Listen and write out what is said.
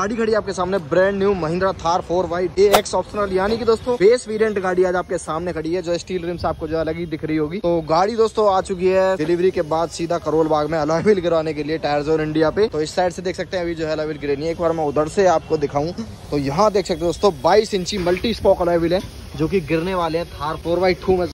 गाड़ी खड़ी आपके सामने brand new Mahindra Thar four white A X optional यानी कि दोस्तों बेस वेरिएंट गाड़ी आज आपके सामने खड़ी है, जो स्टील रिम्स आपको जो अलग ही दिख रही होगी। तो गाड़ी दोस्तों आ चुकी है डिलीवरी के बाद सीधा करोल बाग में अलाविल गिराने के लिए टायर जोन इंडिया पे। तो इस साइड से देख सकते हैं, अभी जो है अलाविल गिरेनी एक बार मैं उधर से आपको दिखाऊँ। तो यहाँ देख सकते हैं दोस्तों, बाईस इंची मल्टी स्पॉक अलाविल है, जो की गिरने वाले हैं थार फोर बाई टू में।